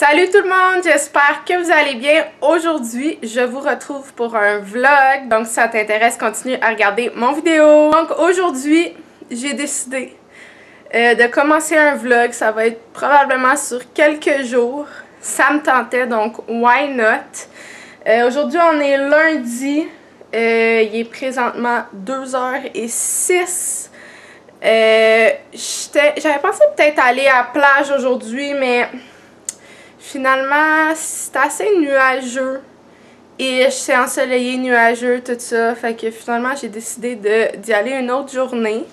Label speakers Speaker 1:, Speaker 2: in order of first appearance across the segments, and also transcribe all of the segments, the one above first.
Speaker 1: Salut tout le monde, j'espère que vous allez bien. Aujourd'hui, je vous retrouve pour un vlog. Donc si ça t'intéresse, continue à regarder mon vidéo. Donc aujourd'hui, j'ai décidé euh, de commencer un vlog. Ça va être probablement sur quelques jours. Ça me tentait, donc why not? Euh, aujourd'hui, on est lundi. Euh, il est présentement 2h06. J'avais pensé peut-être aller à la plage aujourd'hui, mais Finalement, c'est assez nuageux. Et c'est ensoleillé, nuageux, tout ça. Fait que finalement, j'ai décidé d'y aller une autre journée.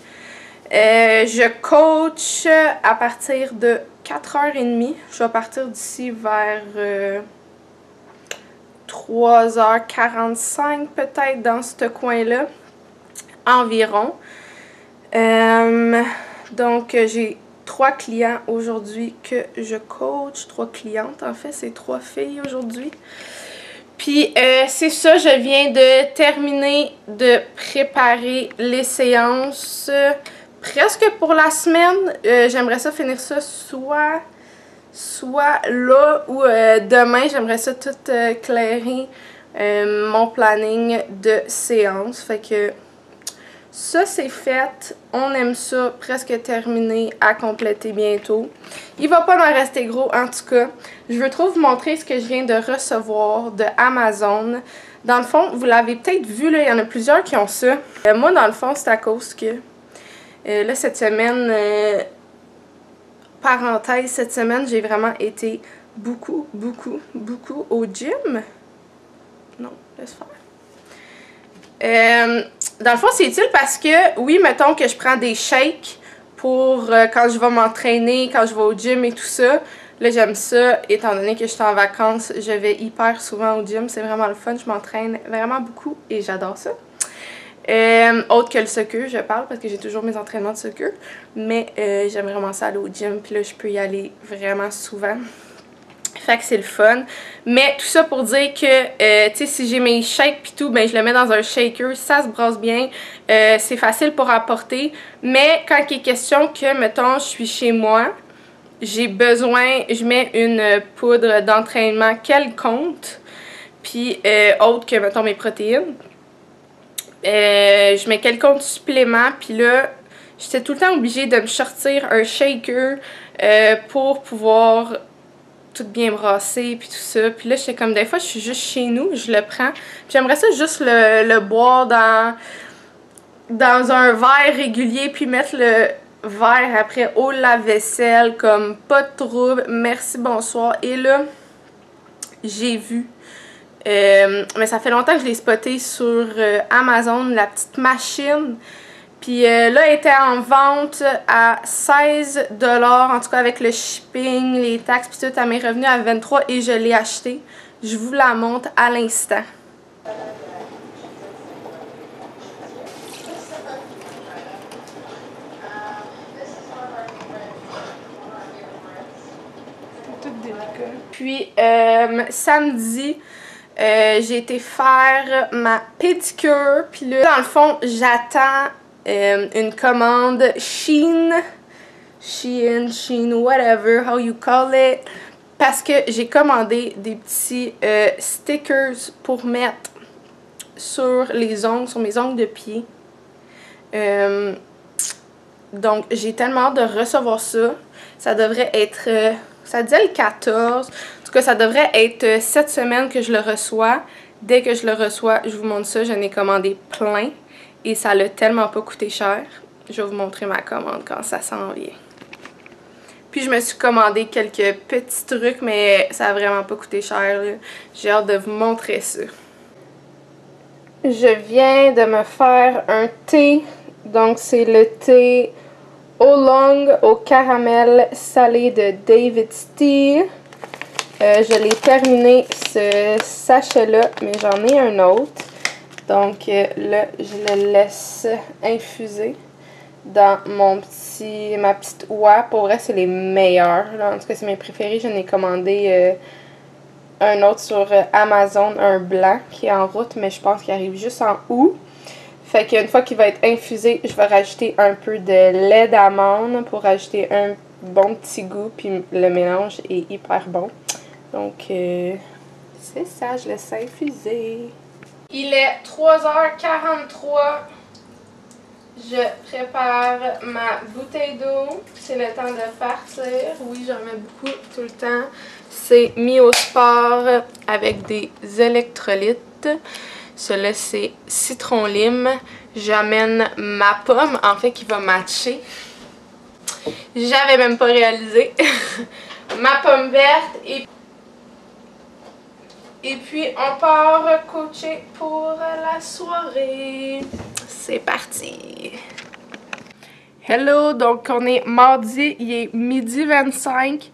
Speaker 1: Euh, je coach à partir de 4h30. Je vais partir d'ici vers 3h45 euh, peut-être dans ce coin-là. Environ. Euh, donc, j'ai trois clients aujourd'hui que je coach. Trois clientes, en fait, c'est trois filles aujourd'hui. Puis euh, c'est ça, je viens de terminer de préparer les séances presque pour la semaine. Euh, j'aimerais ça finir ça soit, soit là ou euh, demain. J'aimerais ça tout clairer mon planning de séance. Fait que ça, c'est fait. On aime ça. Presque terminé à compléter bientôt. Il va pas en rester gros, en tout cas. Je veux trop vous montrer ce que je viens de recevoir de Amazon. Dans le fond, vous l'avez peut-être vu, il y en a plusieurs qui ont ça. Euh, moi, dans le fond, c'est à cause que... Euh, là, cette semaine... Euh, parenthèse, cette semaine, j'ai vraiment été beaucoup, beaucoup, beaucoup au gym. Non, laisse faire. Euh, dans le fond, c'est utile parce que, oui, mettons que je prends des shakes pour euh, quand je vais m'entraîner, quand je vais au gym et tout ça. Là, j'aime ça, étant donné que je suis en vacances, je vais hyper souvent au gym. C'est vraiment le fun, je m'entraîne vraiment beaucoup et j'adore ça. Euh, autre que le soccer, je parle parce que j'ai toujours mes entraînements de soccer. Mais euh, j'aime vraiment ça aller au gym, puis là, je peux y aller vraiment souvent. Fait que c'est le fun. Mais tout ça pour dire que, euh, tu sais, si j'ai mes shakes pis tout, ben je le mets dans un shaker. Ça se brasse bien. Euh, c'est facile pour apporter. Mais quand il est question que, mettons, je suis chez moi, j'ai besoin, je mets une poudre d'entraînement quelconque. Puis euh, autre que, mettons, mes protéines. je mets quelconque supplément. Puis là, j'étais tout le temps obligée de me sortir un shaker pour pouvoir tout bien brassé, puis tout ça. Puis là, j'étais comme, des fois, je suis juste chez nous, je le prends. j'aimerais ça juste le, boire dans, dans un verre régulier, puis mettre le verre après au lave-vaisselle, comme pas de trouble, merci, bonsoir. Et là, j'ai vu, euh, mais ça fait longtemps que je l'ai spoté sur euh, Amazon, la petite machine puis euh, là, elle était en vente à 16 en tout cas avec le shipping, les taxes, puis tout, elle m'est revenue à 23 et je l'ai acheté. Je vous la montre à l'instant. Puis euh, samedi, euh, j'ai été faire ma pédicure. Puis là, dans le fond, j'attends euh, une commande Shein, Shein, Shein, whatever, how you call it, parce que j'ai commandé des petits euh, stickers pour mettre sur les ongles, sur mes ongles de pied. Euh, donc, j'ai tellement hâte de recevoir ça. Ça devrait être, ça disait le 14. En tout cas, ça devrait être cette semaine que je le reçois. Dès que je le reçois, je vous montre ça. J'en ai commandé plein. Et ça l'a tellement pas coûté cher. Je vais vous montrer ma commande quand ça s'en vient. Puis je me suis commandé quelques petits trucs, mais ça a vraiment pas coûté cher. J'ai hâte de vous montrer ça. Je viens de me faire un thé. Donc c'est le thé Oolong au caramel salé de David's Tea. Euh, je l'ai terminé ce sachet-là, mais j'en ai un autre. Donc euh, là, je le laisse infuser dans mon petit, ma petite oie. Pour vrai, c'est les meilleurs. En tout cas, c'est mes préférés. J'en ai commandé euh, un autre sur euh, Amazon, un blanc qui est en route, mais je pense qu'il arrive juste en août. Fait qu'une fois qu'il va être infusé, je vais rajouter un peu de lait d'amande pour rajouter un bon petit goût. Puis le mélange est hyper bon. Donc, c'est ça, je laisse infuser. Il est 3h43. Je prépare ma bouteille d'eau. C'est le temps de partir. Oui, j'en mets beaucoup tout le temps. C'est mis au sport avec des électrolytes. Cela, c'est citron lime. J'amène ma pomme, en fait, qui va matcher. J'avais même pas réalisé. ma pomme verte et et puis, on part coacher pour la soirée. C'est parti! Hello! Donc, on est mardi, il est midi 25.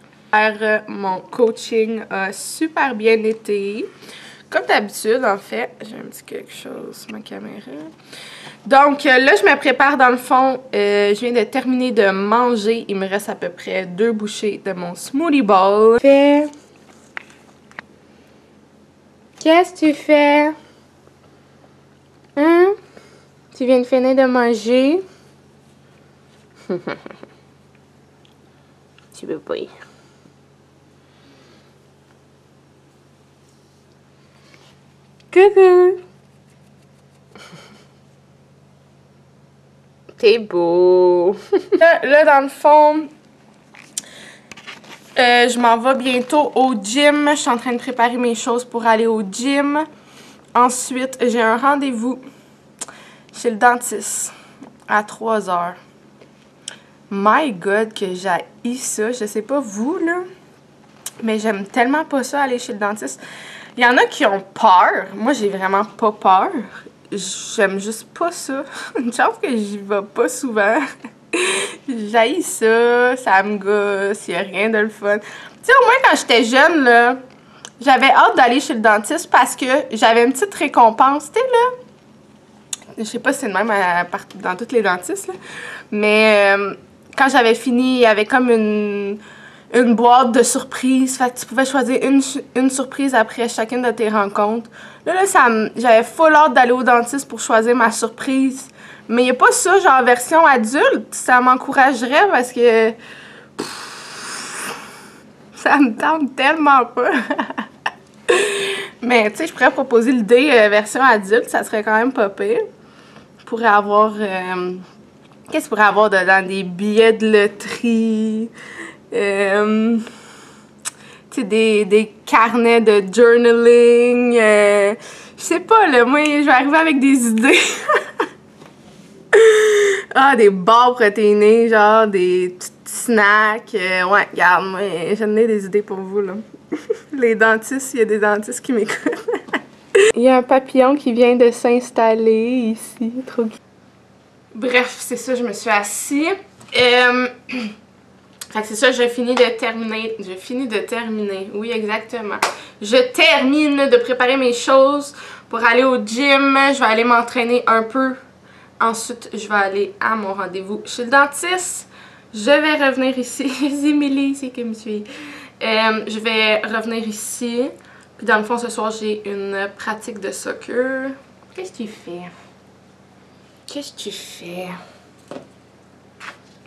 Speaker 1: Mon coaching a super bien été. Comme d'habitude, en fait. J'ai un petit quelque chose sur ma caméra. Donc, là, je me prépare dans le fond. Euh, je viens de terminer de manger. Il me reste à peu près deux bouchées de mon smoothie bowl. Fait Qu'est-ce que tu fais? Hein? Tu viens de finir de manger? tu veux pas. Coucou! T'es beau! là, dans le fond, euh, je m'en vais bientôt au gym. Je suis en train de préparer mes choses pour aller au gym. Ensuite, j'ai un rendez-vous chez le dentiste à 3 heures. My God, que j'ai ça. Je sais pas vous, là. Mais j'aime tellement pas ça, aller chez le dentiste. Il y en a qui ont peur. Moi, j'ai vraiment pas peur. J'aime juste pas ça. Une chance que j'y vais pas souvent. J'haïs ça, ça me gosse, y a rien de le fun. Tu sais, au moins quand j'étais jeune, là, j'avais hâte d'aller chez le dentiste parce que j'avais une petite récompense, tu sais, là. Je sais pas si c'est le même dans tous les dentistes, là. Mais euh, quand j'avais fini, il y avait comme une, une boîte de surprises. Fait que tu pouvais choisir une, une surprise après chacune de tes rencontres. Là, là j'avais full hâte d'aller au dentiste pour choisir ma surprise. Mais il n'y a pas ça, genre version adulte. Ça m'encouragerait parce que. ça me tente tellement pas. Mais tu sais, je pourrais proposer l'idée euh, version adulte, ça serait quand même pas pire. Je pourrais avoir. Euh, qu'est-ce que je pourrais avoir dedans? Des billets de loterie. Euh, des, des, carnets de journaling. je sais pas, là, moi, je vais arriver avec des idées. ah, des barres protéinées, genre des petits snacks. Euh, ouais, regarde, moi, j'en ai des idées pour vous, là. Les dentistes, il y a des dentistes qui m'écoutent. il y a un papillon qui vient de s'installer ici. Trop Bref, c'est ça, je me suis assise. Euh... Fait que c'est ça, j'ai fini de terminer. J'ai fini de terminer. Oui, exactement. Je termine de préparer mes choses pour aller au gym. Je vais aller m'entraîner un peu Ensuite, je vais aller à mon rendez-vous chez le dentiste. Je vais revenir ici. Émilie, c'est comme suis. Euh, je vais revenir ici. Puis dans le fond, ce soir, j'ai une pratique de soccer. Qu'est-ce que tu fais? Qu'est-ce que tu fais?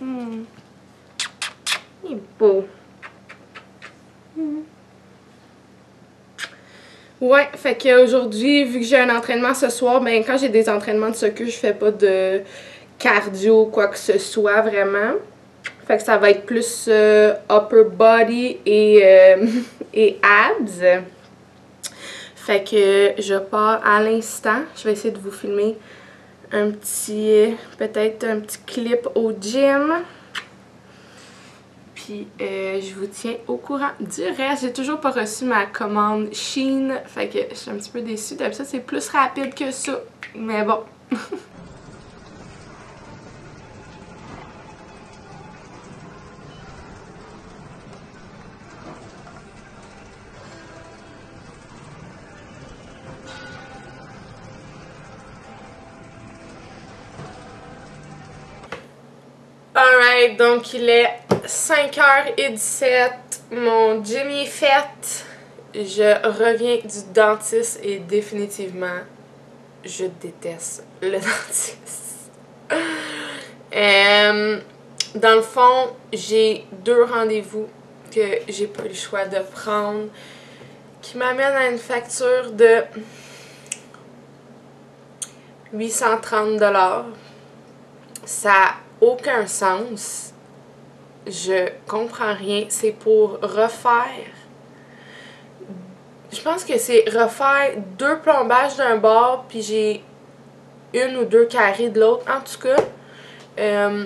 Speaker 1: Hmm. Il est beau. Ouais, fait qu'aujourd'hui, vu que j'ai un entraînement ce soir, ben quand j'ai des entraînements de soccer, je fais pas de cardio quoi que ce soit vraiment. Fait que ça va être plus euh, upper body et, euh, et abs. Fait que je pars à l'instant. Je vais essayer de vous filmer un petit, peut-être un petit clip au gym. Puis euh, je vous tiens au courant du reste. J'ai toujours pas reçu ma commande Shein. Fait que je suis un petit peu déçue. D'habitude, c'est plus rapide que ça. Mais bon. Alright, donc il est 5h17, mon gym est fait. Je reviens du dentiste et définitivement, je déteste le dentiste. Euh, dans le fond, j'ai deux rendez-vous que j'ai pas le choix de prendre. qui m'amène à une facture de 830 Ça n'a aucun sens. Je comprends rien. C'est pour refaire. Je pense que c'est refaire deux plombages d'un bord, puis j'ai une ou deux carrés de l'autre. En tout cas, euh,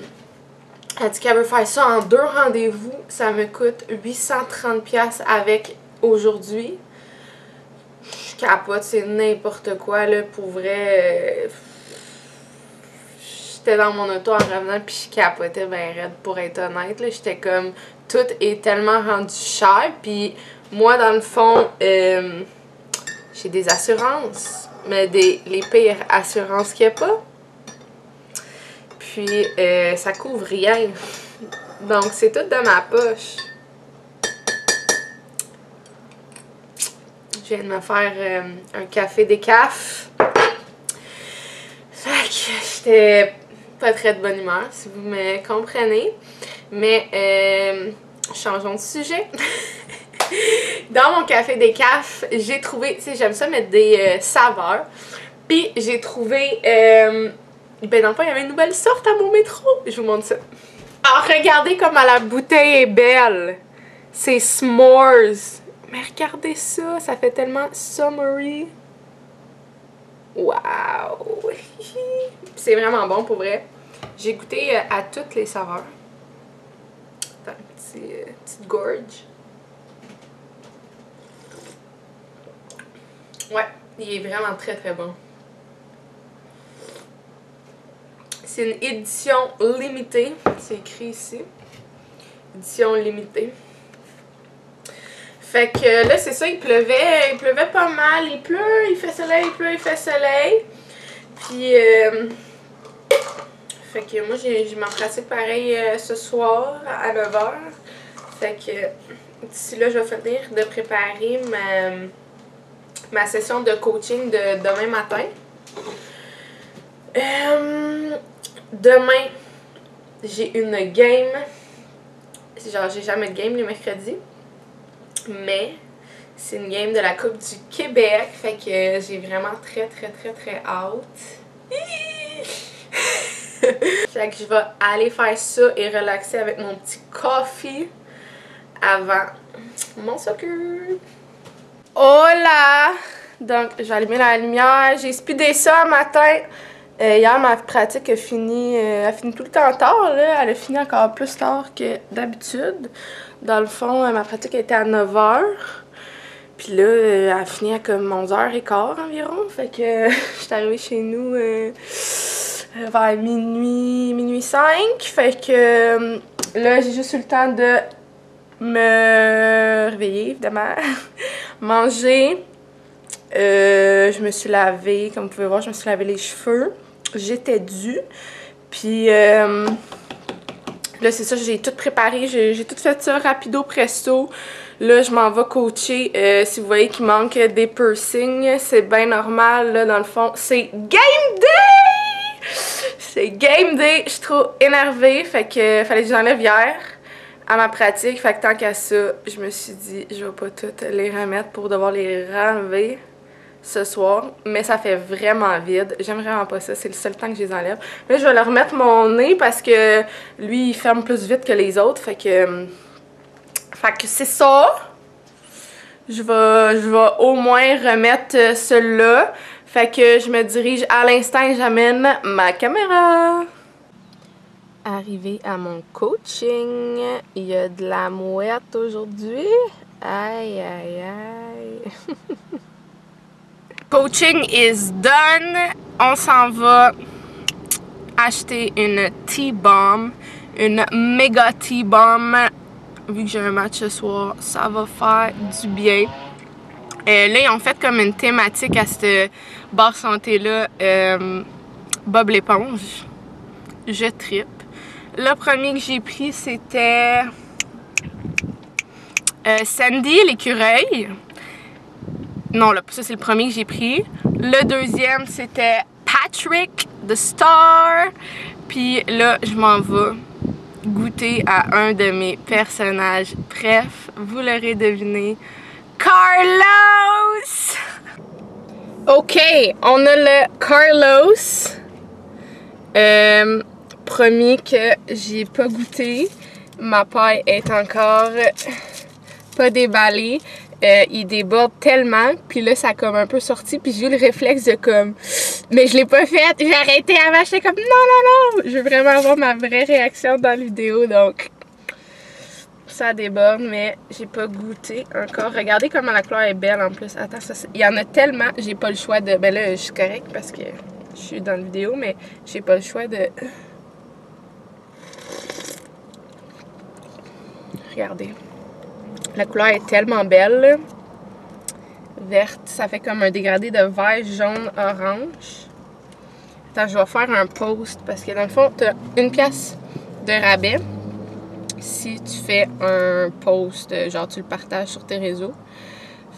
Speaker 1: elle dit qu'elle veut faire ça en deux rendez-vous. Ça me coûte 830$ avec aujourd'hui. Je capote, c'est n'importe quoi, là, pour vrai. J'étais dans mon auto en revenant, puis je capotais ben raide, pour être honnête. J'étais comme, tout est tellement rendu cher, puis moi, dans le fond, euh, j'ai des assurances, mais des, les pires assurances qu'il n'y a pas. Puis, euh, ça couvre rien. Donc, c'est tout dans ma poche. Je viens de me faire euh, un café décaf. Fait que j'étais pas très de bonne humeur, si vous me comprenez. Mais, euh, changeons de sujet. Dans mon café décaf, j'ai trouvé, tu sais, j'aime ça mettre des euh, saveurs. Puis, j'ai trouvé, euh, ben dans le fond, il y avait une nouvelle sorte à mon métro. Je vous montre ça. Alors, regardez comme la bouteille est belle. C'est s'mores. Mais regardez ça, ça fait tellement summery. Wow! C'est vraiment bon pour vrai. J'ai goûté euh, à toutes les saveurs. Euh, petite gorge. Ouais, il est vraiment très très bon. C'est une édition limitée. C'est écrit ici. Édition limitée. Fait que là, c'est ça, il pleuvait. Il pleuvait pas mal. Il pleut, il fait soleil, il pleut, il fait soleil. Puis, euh, fait que moi, j'ai pratique pareil euh, ce soir à 9h. Fait que d'ici là, je vais finir de préparer ma, ma session de coaching de demain matin. Euh, demain, j'ai une game. Genre, j'ai jamais de game les mercredis. Mais c'est une game de la Coupe du Québec. Fait que j'ai vraiment très, très, très, très hâte. fait que je vais aller faire ça et relaxer avec mon petit coffee avant mon soccer. Hola! Donc, j'ai allumé la lumière. J'ai speedé ça matin. Euh, hier, ma pratique a fini, euh, a fini tout le temps tard. Elle a fini encore plus tard que d'habitude. Dans le fond, euh, ma pratique était à 9h. Puis là, elle a fini à comme 11h15 environ. Fait que je suis arrivée chez nous vers minuit, minuit 5. Fait que là, j'ai juste eu le temps de me réveiller, évidemment. Manger. je me suis lavée, comme vous pouvez voir, je me suis lavé les cheveux j'étais due. Puis euh, là, c'est ça, j'ai tout préparé, j'ai tout fait ça rapido presto. Là, je m'en vais coacher. Euh, si vous voyez qu'il manque des piercings, c'est bien normal. Là, dans le fond, c'est Game Day! C'est Game Day! Je suis trop énervée. Fait que fallait que j'enlève hier à ma pratique. Fait que tant qu'à ça, je me suis dit, je vais pas toutes les remettre pour devoir les renlever ce soir, mais ça fait vraiment vide. J'aime vraiment pas ça, c'est le seul temps que je les enlève. Là, je vais leur remettre mon nez parce que lui, il ferme plus vite que les autres, fait que... Fait que c'est ça. Je vais, au moins remettre celui-là. Fait que je me dirige à l'instant j'amène ma caméra. Arrivé à mon coaching, il y a de la mouette aujourd'hui. Aïe, aïe, aïe. Coaching is done. On s'en va acheter une T-bomb, une méga T-bomb. Vu que j'ai un match ce soir, ça va faire du bien. Euh, là, ils ont fait comme une thématique à cette barre santé-là. Euh, Bob l'éponge. Je tripe. Le premier que j'ai pris, c'était euh, Sandy l'écureuil. Non, là, ça c'est le premier que j'ai pris. Le deuxième, c'était Patrick the Star. Puis là, je m'en vais goûter à un de mes personnages. Bref, vous l'aurez deviné, Carlos! Ok, on a le Carlos. Euh, promis que j'ai pas goûté. Ma paille est encore pas déballée. Euh, il déborde tellement, puis là ça a comme un peu sorti, puis j'ai eu le réflexe de comme mais je l'ai pas fait, j'ai arrêté avant, j'étais comme non non non, je veux vraiment avoir ma vraie réaction dans la vidéo donc ça déborde mais j'ai pas goûté encore. Regardez comment la couleur est belle en plus. Attends, ça, il y en a tellement, j'ai pas le choix de ben là je suis correcte parce que je suis dans la vidéo mais j'ai pas le choix de Regardez. La couleur est tellement belle. Verte, ça fait comme un dégradé de vert, jaune, orange. Attends, je vais faire un post parce que dans le fond, tu as une pièce de rabais si tu fais un post, genre tu le partages sur tes réseaux.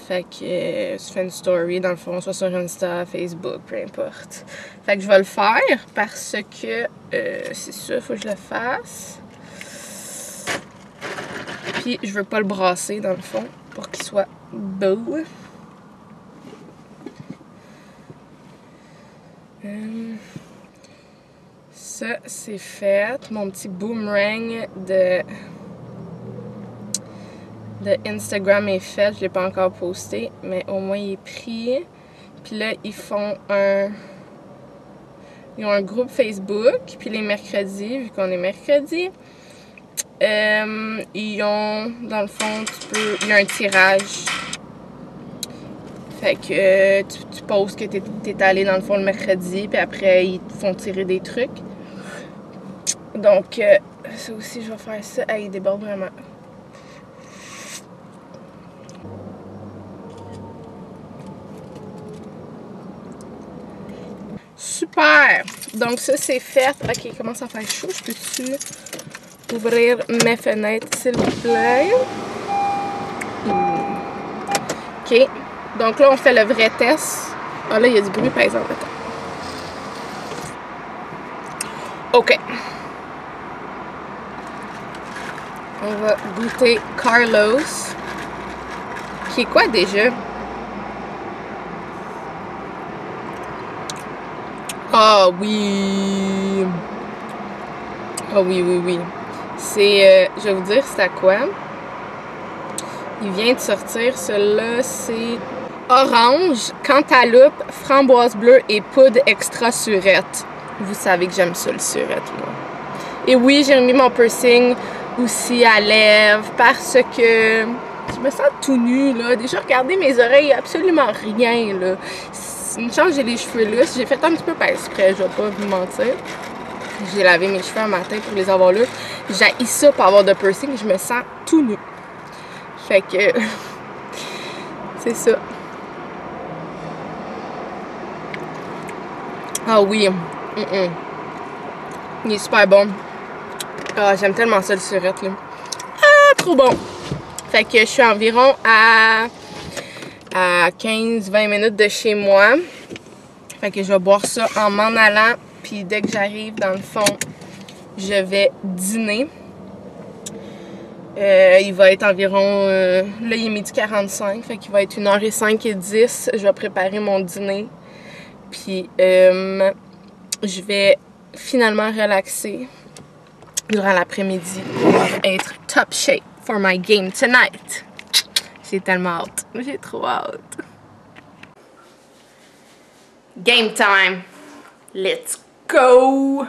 Speaker 1: Fait que euh, tu fais une story, dans le fond, soit sur Insta, Facebook, peu importe. Fait que je vais le faire parce que euh, c'est ça, il faut que je le fasse. Puis je veux pas le brasser dans le fond pour qu'il soit beau. Euh, ça, c'est fait. Mon petit boomerang de, de Instagram est fait. Je l'ai pas encore posté, mais au moins il est pris. Puis là, ils font un... Ils ont un groupe Facebook. Puis les mercredis, vu qu'on est mercredi, euh, ils ont, dans le fond, tu peux, il y a un tirage. Fait que euh, tu, poses que tu es, allé dans le fond le mercredi, puis après ils te font tirer des trucs. Donc, euh, ça aussi, je vais faire ça. Ah, il déborde vraiment. Super! Donc ça, c'est fait. Ok, il commence à faire chaud. Je peux-tu? Ouvrir mes fenêtres, s'il vous plaît. OK. Donc là, on fait le vrai test. Ah là, il y a du bruit, par exemple. OK. On va goûter Carlos. Qui est quoi déjà? Ah oui! Ah oui, oui, oui. C'est, euh, je vais vous dire c'est à quoi. Il vient de sortir, celui-là, c'est orange, cantaloupe, framboise bleue et poudre extra surette. Vous savez que j'aime ça, le surette, moi. Et oui, j'ai remis mon piercing aussi à lèvres parce que je me sens tout nu, là. Déjà, regardez mes oreilles, absolument rien, là. Une chance, j'ai les cheveux lisses. J'ai fait un petit peu par exprès, je vais pas vous mentir. J'ai lavé mes cheveux un matin pour les avoir là. J'ai ça pour avoir de piercing. Je me sens tout nu. Fait que... c'est ça. Ah oui. Il est super bon. Ah, j'aime tellement ça le surette, là. Ah, trop bon. Fait que je suis environ à, à 15-20 minutes de chez moi. Fait que je vais boire ça en m'en allant puis dès que j'arrive, dans le fond, je vais dîner. Euh, il va être environ, euh, là il est midi 45, fait qu'il va être 1h05 et 10. Je vais préparer mon dîner. Puis euh, je vais finalement relaxer durant l'après-midi pour être top shape for my game tonight. J'ai tellement hâte. J'ai trop hâte. Game time. Let's go!